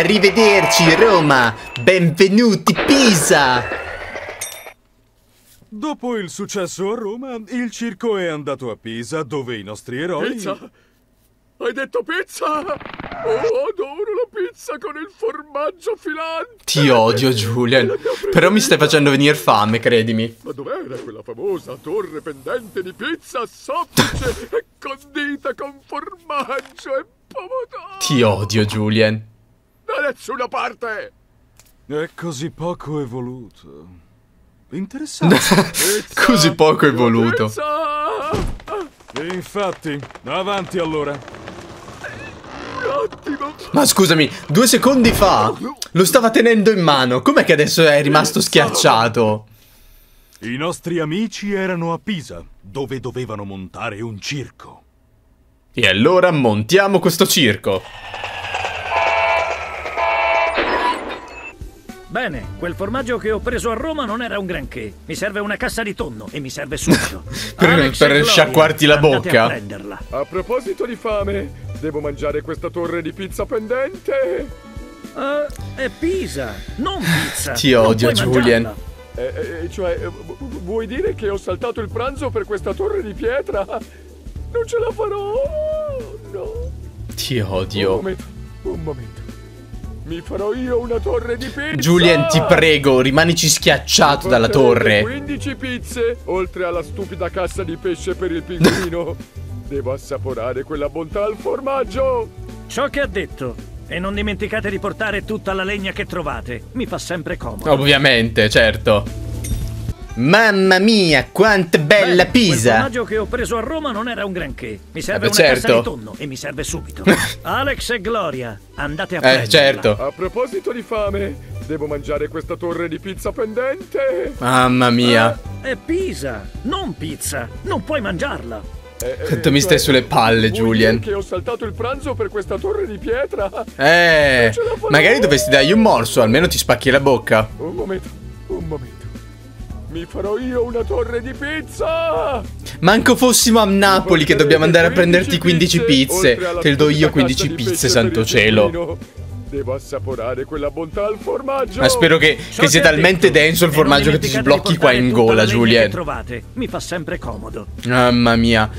Arrivederci Roma! Benvenuti Pisa! Dopo il successo a Roma, il circo è andato a Pisa, dove i nostri eroi... Pizza? Hai detto pizza? Oh, adoro la pizza con il formaggio filante! Ti odio, Julian. Però mi stai facendo venire fame, credimi. Ma dov'era quella famosa torre pendente di pizza soffice e condita con formaggio e pomodoro? Ti odio, Julian. Da nessuna parte! È così poco evoluto. Interessante. Così poco evoluto. Pizza! Infatti, avanti allora. Un attimo! Ma scusami, due secondi fa lo stava tenendo in mano. Com'è che adesso è rimasto schiacciato? I nostri amici erano a Pisa, dove dovevano montare un circo. E allora montiamo questo circo. Bene, quel formaggio che ho preso a Roma non era un granché. Mi serve una cassa di tonno e mi serve subito. Per- per sciacquarti la bocca. A. A proposito di fame, devo mangiare questa torre di pizza pendente? Eh, è pizza, non pizza. Ti Non odio, Julian. mangiarla. Eh, eh, cioè, eh, vu- vu- vuoi dire che ho saltato il pranzo per questa torre di pietra? Non ce la farò! No! Ti Un odio. momento, un momento. Mi farò io una torre di pizza! Julian, ti prego, rimanici schiacciato dalla torre. 15 pizze, oltre alla stupida cassa di pesce per il pinguino. Devo assaporare quella bontà al formaggio! Ciò che ha detto. E non dimenticate di portare tutta la legna che trovate. Mi fa sempre comodo. Ovviamente, certo. Mamma mia, quanta bella Bene, Quel pizza! formaggio che ho preso a Roma non era un granché. Mi serve Eh una beh, cassa certo. di tonno e mi serve subito. Alex e Gloria, andate a Eh, prenderla. certo. A proposito di fame, devo mangiare questa torre di pizza pendente! Mamma mia. È pizza, non pizza. Non puoi mangiarla. Eh, eh, mi stai sulle palle, Julian. che ho saltato il pranzo per questa torre di pietra? Eh, magari dovresti dargli un morso, almeno ti spacchi la bocca. Un momento, un momento. Mi farò io una torre di pizza! Manco fossimo a Napoli che dobbiamo andare a prenderti 15 pizze. Te le do io stupida 15 cassa di pizze, santo cielo. Devo assaporare quella bontà al formaggio! Ma spero che, che sia talmente detto. denso il formaggio che ti sblocchi di qua in gola, trovate. Mi fa sempre comodo. Mamma mia.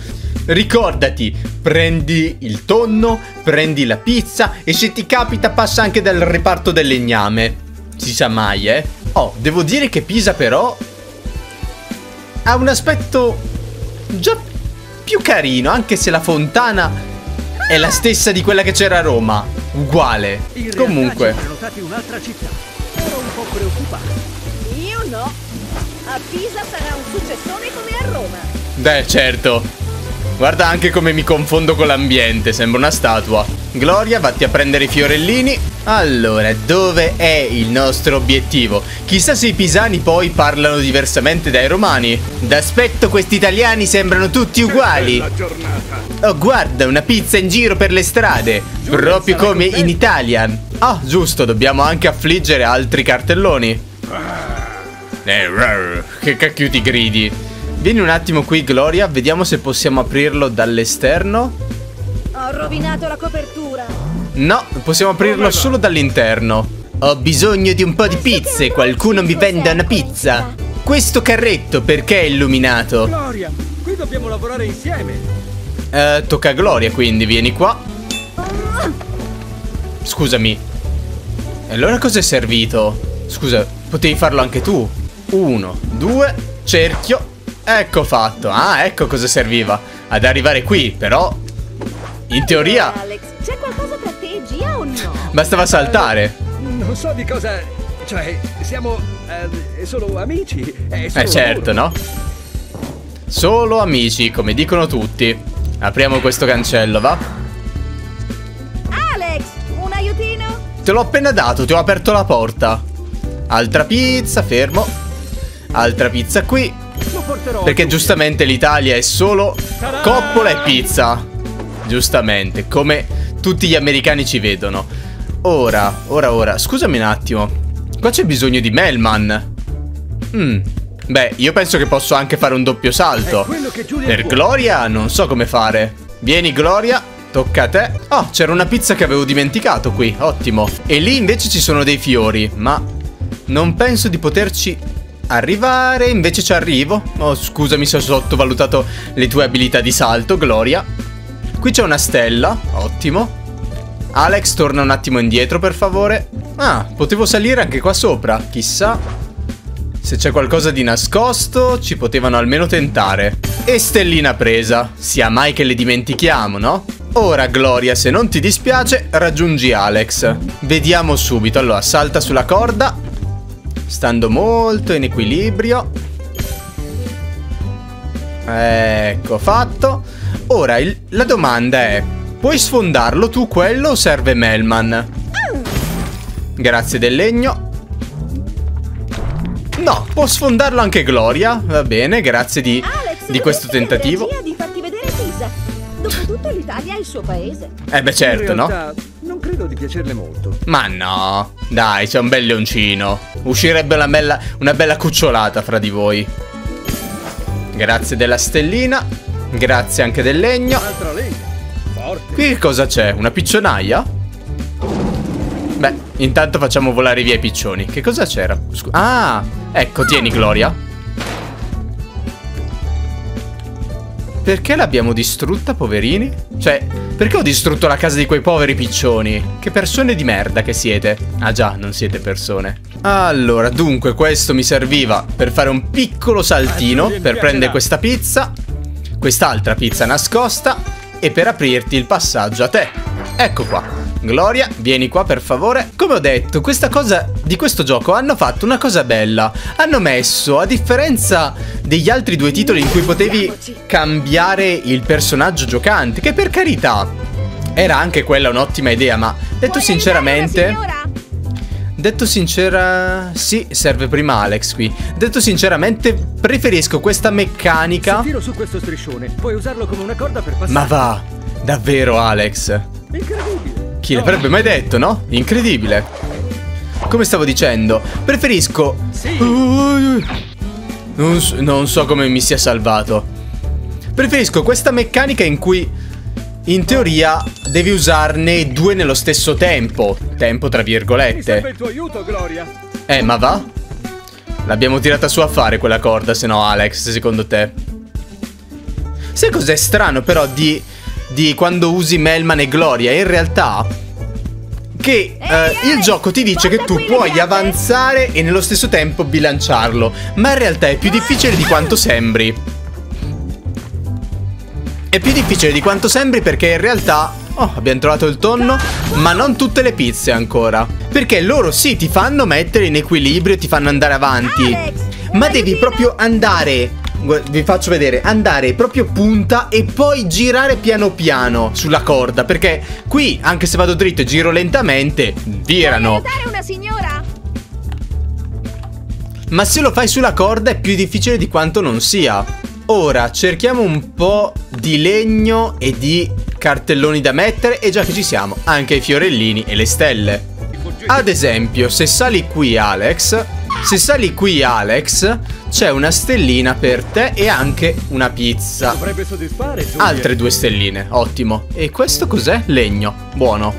Ricordati, prendi il tonno, prendi la pizza e se ti capita passa anche dal reparto del legname. Si sa mai, eh. Oh, devo dire che Pisa però ha un aspetto già più carino, anche se la fontana è la stessa di quella che c'era a Roma. Uguale. In Comunque. ci un'altra città. Ero un po' preoccupato. Io no. A Pisa sarà un successone come a Roma. Beh, certo. Guarda anche come mi confondo con l'ambiente, sembra una statua. Gloria, vatti a prendere i fiorellini. Allora, dove è il nostro obiettivo? Chissà se i pisani poi parlano diversamente dai romani. D'aspetto questi italiani sembrano tutti uguali. Oh, guarda, una pizza in giro per le strade. Proprio come in Italia. Ah, giusto, dobbiamo anche affliggere altri cartelloni. Eh, rar, che cacchio ti gridi? Vieni un attimo qui, Gloria, vediamo se possiamo aprirlo dall'esterno. Ho rovinato la copertura. No, possiamo aprirlo solo dall'interno. Ho bisogno di un po' di pizze, qualcuno mi venda una pizza. Questo carretto perché è illuminato? Gloria, qui dobbiamo lavorare insieme. Eh, tocca a Gloria quindi, vieni qua. Scusami. E allora cosa è servito? Scusa, potevi farlo anche tu. Uno, due, cerchio. Ecco fatto. Ah, ecco cosa serviva. Ad arrivare qui, però. In teoria Alex, c'è qualcosa per te, Gia o no? bastava saltare. Non so di cosa. Cioè, siamo. eh, solo amici. È solo Eh certo, lavoro. no? Solo amici, come dicono tutti. Apriamo questo cancello, va? Alex, un aiutino? Te l'ho appena dato, ti ho aperto la porta. Altra pizza, fermo. Altra pizza qui. Lo porterò. Perché giustamente l'Italia è solo coppola e pizza. Giustamente, come tutti gli americani ci vedono. Ora, ora, ora, scusami un attimo. Qua c'è bisogno di Melman. Mm. Beh, io penso che posso anche fare un doppio salto. Per. Gloria non so come fare. Vieni Gloria. Tocca a te. Oh, c'era una pizza che avevo dimenticato qui. Ottimo. E lì invece ci sono dei fiori, ma non penso di poterci arrivare. Invece ci arrivo. Oh, scusami se ho sottovalutato le tue abilità di salto, Gloria. Qui c'è una stella. Ottimo. Alex, torna un attimo indietro, per favore. Ah, potevo salire anche qua sopra. Chissà. Se c'è qualcosa di nascosto, ci potevano almeno tentare. E stellina presa. Sia mai che le dimentichiamo, no? Ora, Gloria, se non ti dispiace, raggiungi Alex. Vediamo subito. Allora, salta sulla corda. Stando molto in equilibrio. Ecco, fatto. Ora, il- la domanda è... Puoi sfondarlo tu quello o serve Melman? Grazie del legno. No, può sfondarlo anche Gloria. Va bene, grazie di, Alex, di questo tentativo. di farti vedere Pisa. Dopotutto l'Italia è il suo paese. Eh beh, certo, In no? realtà, non credo di piacerle molto. Ma no, dai, c'è un bel leoncino. Uscirebbe una bella, una bella cucciolata fra di voi. Grazie della stellina. Grazie anche del legno. Qui che cosa c'è? Una piccionaia? Beh, intanto facciamo volare via i piccioni. Che cosa c'era? Ah, ecco, tieni Gloria. Perché l'abbiamo distrutta, poverini? Cioè, perché ho distrutto la casa di quei poveri piccioni? Che persone di merda che siete. Ah già, non siete persone. Allora, dunque, questo mi serviva per fare un piccolo saltino, per prendere questa pizza, quest'altra pizza nascosta e per aprirti il passaggio a te. Ecco qua. Gloria, vieni qua per favore. Come ho detto, questa cosa di questo gioco hanno fatto una cosa bella. Hanno messo, a differenza degli altri due titoli in cui potevi cambiare il personaggio giocante, che per carità era anche quella un'ottima idea, ma detto sinceramente? Detto sincera, sì, serve prima Alex qui. Detto sinceramente, preferisco questa meccanica. tiro su questo striscione, puoi usarlo come una corda per passare. Ma va, davvero Alex? Incredibile. Chi l'avrebbe mai detto, no? Incredibile. Come stavo dicendo, preferisco... Sì. Non, so- non so come mi sia salvato. Preferisco questa meccanica in cui, in teoria, devi usarne due nello stesso tempo. Tempo tra virgolette. il tuo aiuto, Gloria. Eh, ma va? L'abbiamo tirata su a fare quella corda, se no, Alex, secondo te? Sai cos'è strano, però, di, di quando usi Melman e Gloria? In realtà, che eh, Ehi, il gioco ti dice che tu puoi avanzare e nello stesso tempo bilanciarlo. Ma in realtà è più difficile di quanto sembri. È più difficile di quanto sembri perché in realtà... Oh, abbiamo trovato il tonno, ma non tutte le pizze ancora. Perché loro sì, ti fanno mettere in equilibrio, ti fanno andare avanti. Ma devi proprio andare... Vi faccio vedere, andare proprio punta e poi girare piano piano sulla corda. Perché qui, anche se vado dritto e giro lentamente, virano. aiutare una signora? Ma se lo fai sulla corda è più difficile di quanto non sia. Ora cerchiamo un po' di legno e di cartelloni da mettere e già che ci siamo, anche i fiorellini e le stelle. Ad esempio, se sali qui Alex, se sali qui Alex, c'è una stellina per te e anche una pizza. Altre due stelline, ottimo. E questo cos'è? Legno, buono.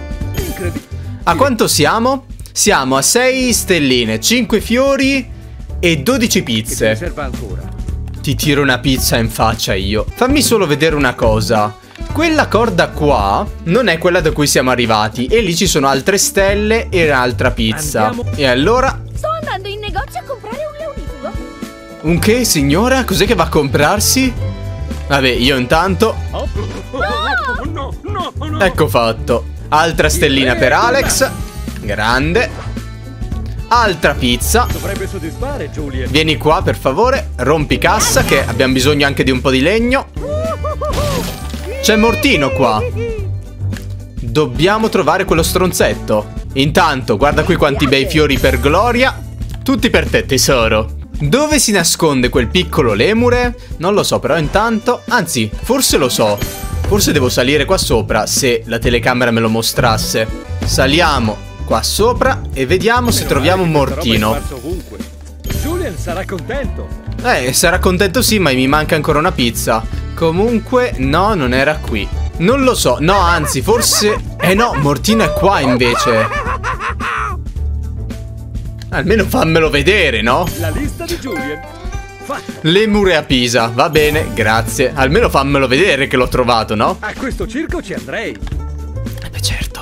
A quanto siamo? Siamo a 6 stelline, 5 fiori e 12 Che ti pizze. Ti tiro una pizza in faccia io. Fammi solo vedere una cosa. Quella corda qua non è quella da cui siamo arrivati e lì ci sono altre stelle e un'altra pizza. Andiamo. E allora, Sto andando in negozio a comprare un leonifugo. un che signora? Cos'è che va a comprarsi? Vabbè, io intanto Oh, no, no, no. Ecco fatto. Altra stellina per Alex. Grande. Altra pizza. Vieni qua per favore. Rompi cassa che abbiamo bisogno anche di un po' di legno. C'è Mortino qua. Dobbiamo trovare quello stronzetto. Intanto, guarda qui quanti bei fiori per Gloria. Tutti per te, tesoro. Dove si nasconde quel piccolo lemure? Non lo so, però intanto... Anzi, forse lo so. Forse devo salire qua sopra, se la telecamera me lo mostrasse. Saliamo qua sopra e vediamo se troviamo un mortino. Julian sarà contento. Eh, sarà contento sì, ma mi manca ancora una pizza. Comunque, no, non era qui. Non lo so, no, anzi, forse... Eh no, Mortino è qua invece. Almeno fammelo vedere, no? La lista di Julien. Fatto. Lemure a Pisa, va bene, grazie. Almeno fammelo vedere che l'ho trovato, no? A questo circo ci andrei. Eh beh certo.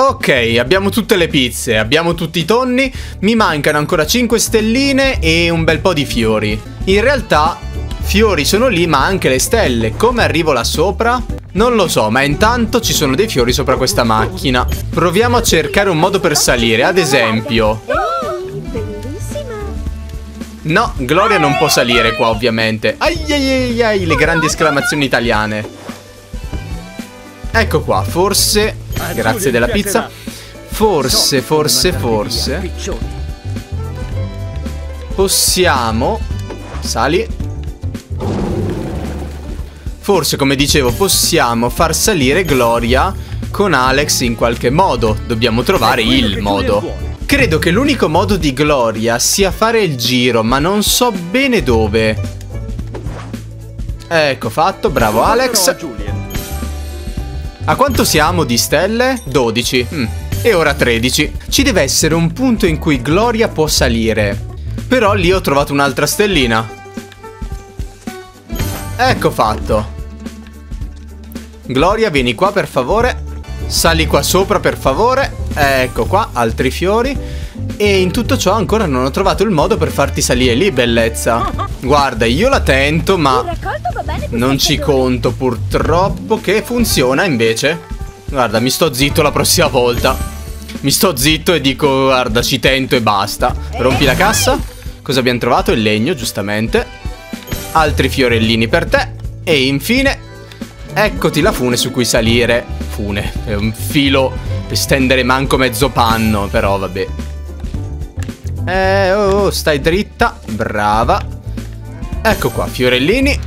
Ok, abbiamo tutte le pizze, abbiamo tutti i tonni, mi mancano ancora 5 stelline e un bel po' di fiori. In realtà, fiori sono lì, ma anche le stelle. Come arrivo là sopra? Non lo so, ma intanto ci sono dei fiori sopra questa macchina. Proviamo a cercare un modo per salire, ad esempio... No, Gloria non può salire qua ovviamente. Ai ai ai ai, le grandi esclamazioni italiane. Ecco qua, forse... A Grazie della pizza. Forse, forse, forse... Possiamo... Sali. Forse, come dicevo, possiamo far salire Gloria con Alex in qualche modo. Dobbiamo trovare il modo. Credo che l'unico modo di Gloria sia fare il giro, ma non so bene dove. Ecco fatto, bravo Alex. A quanto siamo di stelle? 12. Mm. E ora 13. Ci deve essere un punto in cui Gloria può salire. Però lì ho trovato un'altra stellina. Ecco fatto. Gloria, vieni qua per favore. Sali qua sopra per favore. Ecco qua, altri fiori. E in tutto ciò ancora non ho trovato il modo per farti salire lì, bellezza. Guarda, io la tento, ma... Non ci conto purtroppo che funziona invece. Guarda, mi sto zitto la prossima volta. Mi sto zitto e dico, guarda, ci tento e basta. Rompi la cassa. Cosa abbiamo trovato? Il legno, giustamente. Altri fiorellini per te. E infine, eccoti la fune su cui salire. Fune, è un filo per stendere manco mezzo panno, però vabbè. Eh, oh, oh, stai dritta. Brava. Ecco qua, fiorellini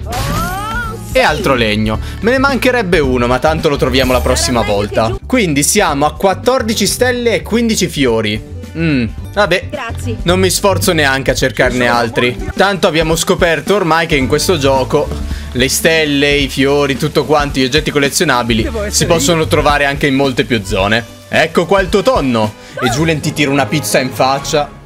e altro legno. Me ne mancherebbe uno, ma tanto lo troviamo la prossima volta. Quindi siamo a 14 stelle e 15 fiori. Mmm, vabbè. Grazie. Non mi sforzo neanche a cercarne altri. Tanto abbiamo scoperto ormai che in questo gioco le stelle, i fiori, tutto quanto, gli oggetti collezionabili si possono trovare anche in molte più zone. Ecco qua il tuo tonno. E Julian ti tira una pizza in faccia.